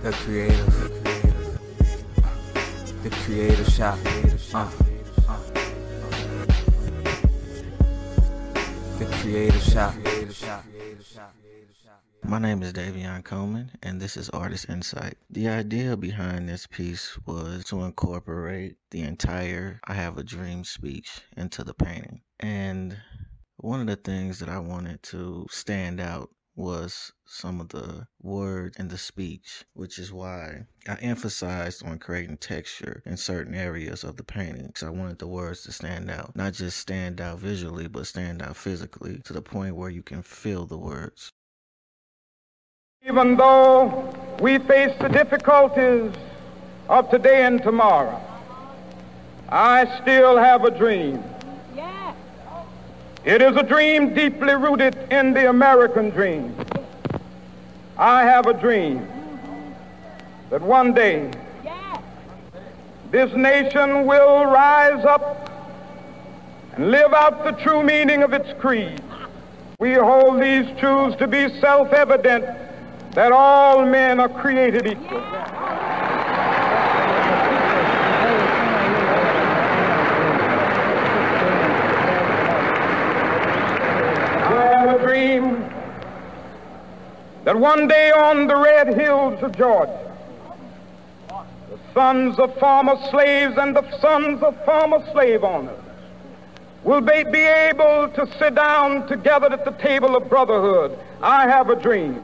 The creative, the creative, shop. Uh. The creative shop. My name is Davion Coleman, and this is Artist Insight. The idea behind this piece was to incorporate the entire I Have a Dream speech into the painting. And one of the things that I wanted to stand out was some of the words in the speech, which is why I emphasized on creating texture in certain areas of the painting. Because I wanted the words to stand out, not just stand out visually, but stand out physically to the point where you can feel the words. Even though we face the difficulties of today and tomorrow, I still have a dream. It is a dream deeply rooted in the American dream. I have a dream that one day this nation will rise up and live out the true meaning of its creed. We hold these truths to be self-evident that all men are created equal. dream that one day on the red hills of Georgia, the sons of former slaves and the sons of former slave owners will be, be able to sit down together at the table of brotherhood. I have a dream.